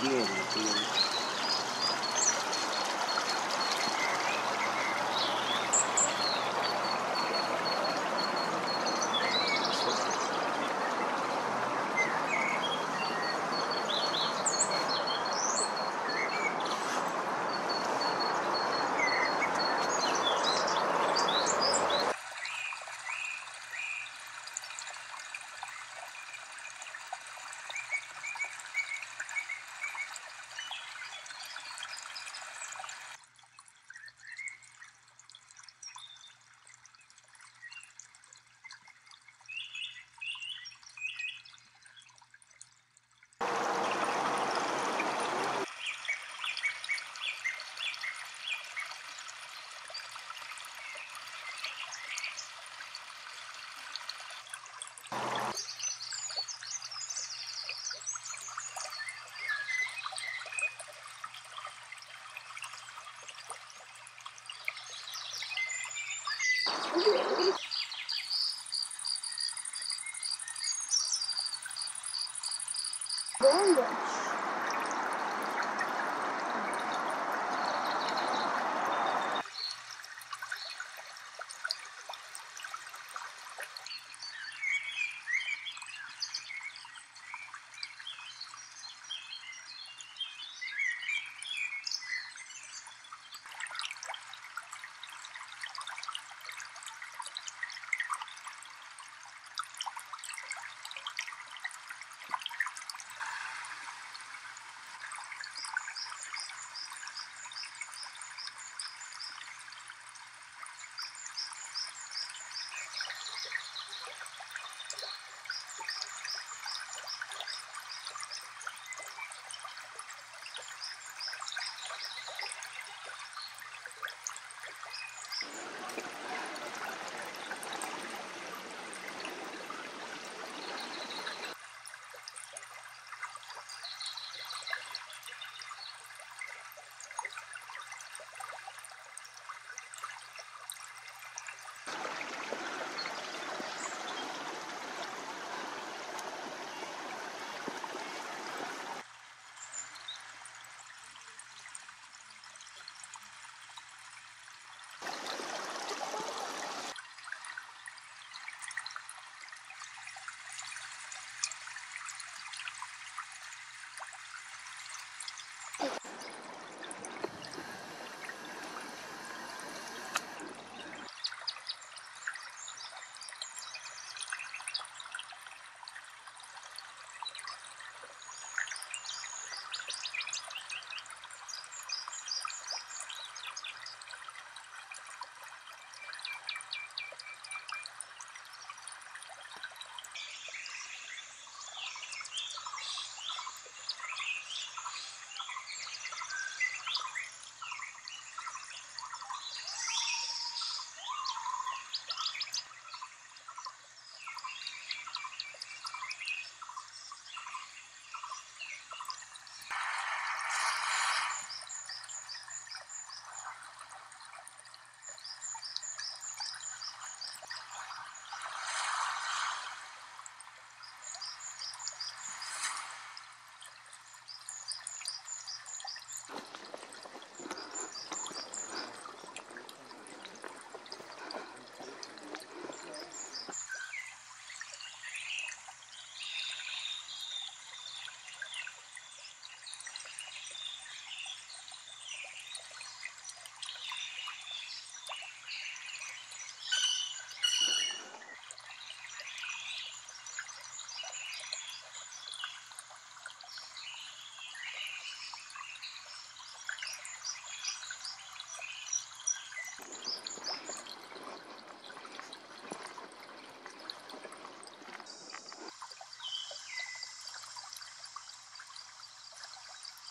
dinheiro. mundo.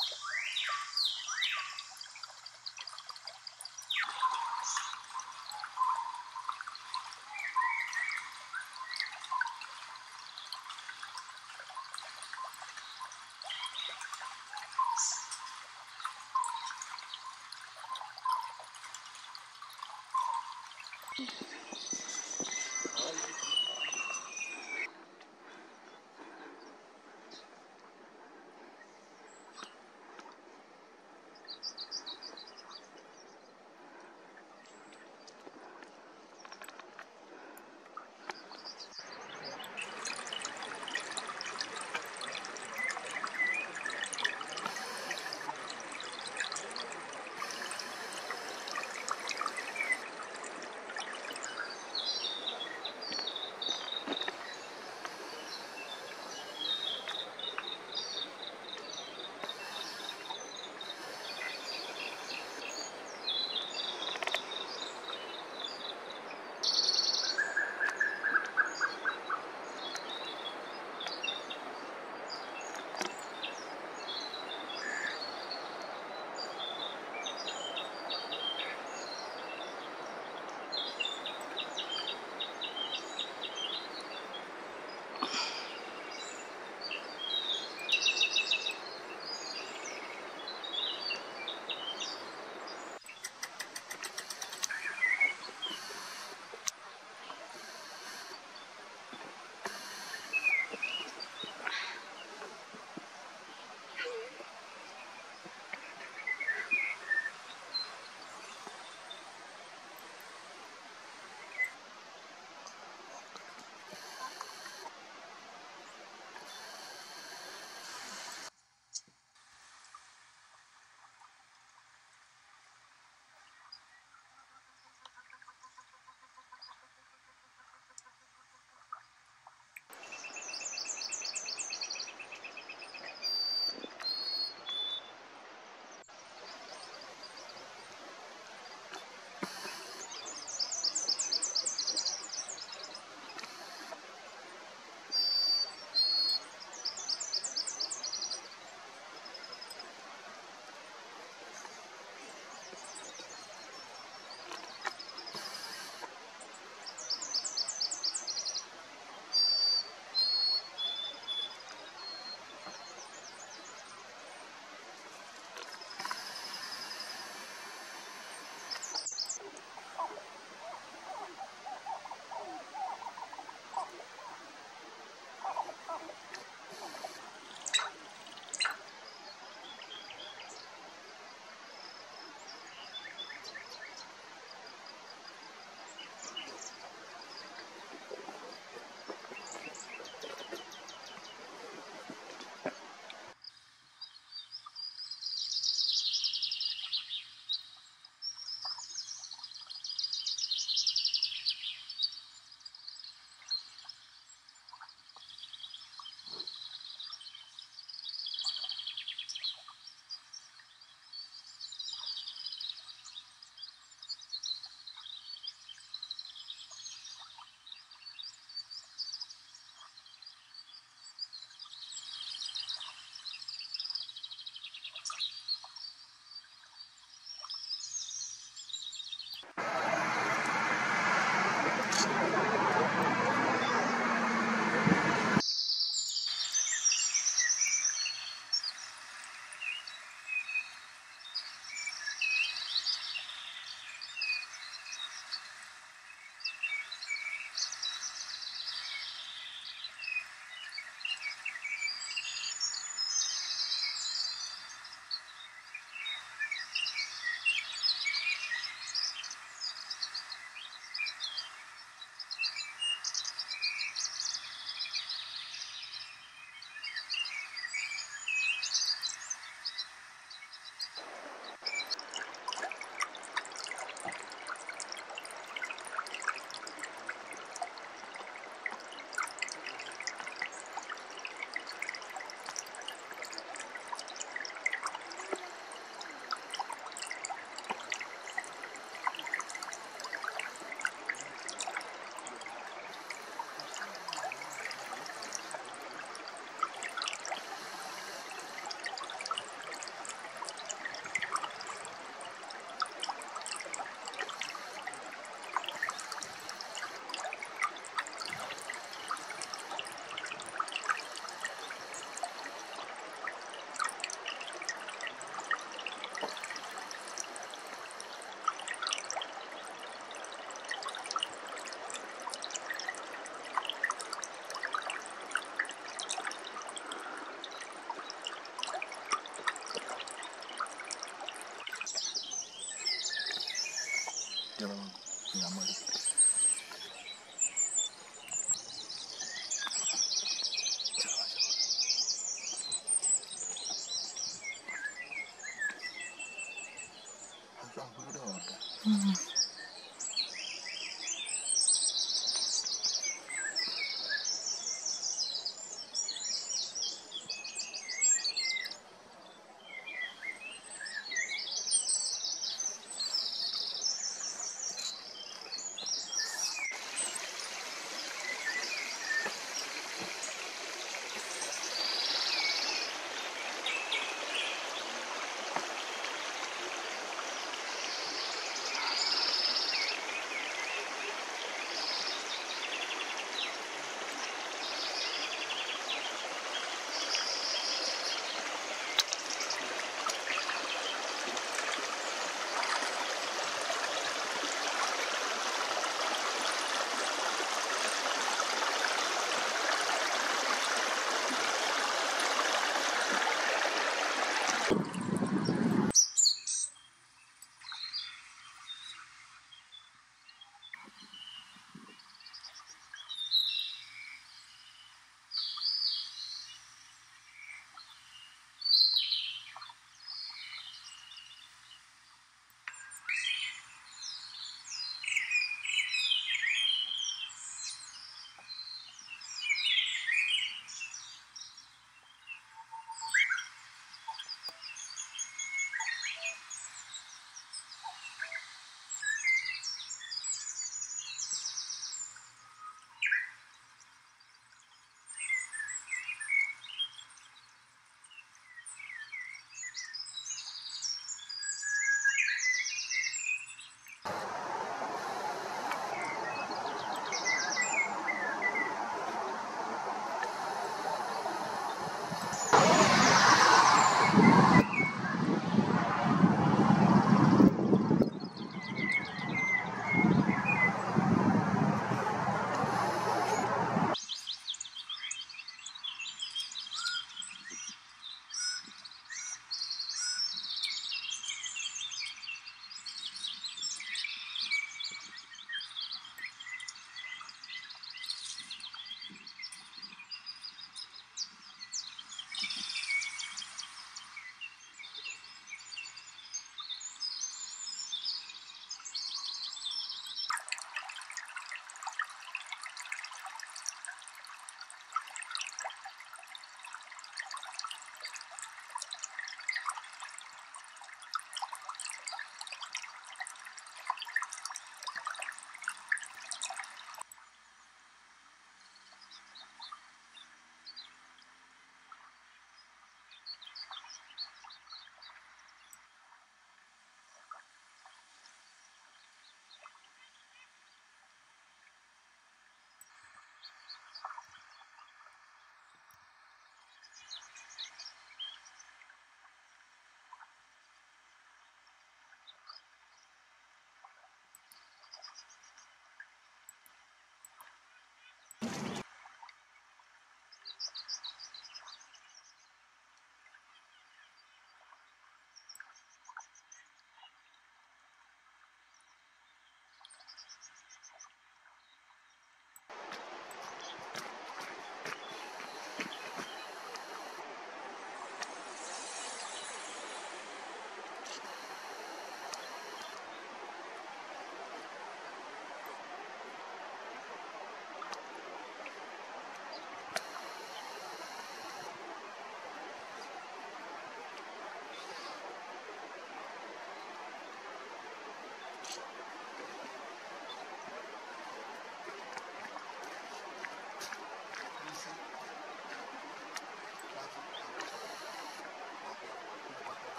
you